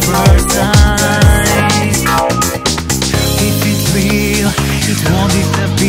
first time. If it's real, it won't disappear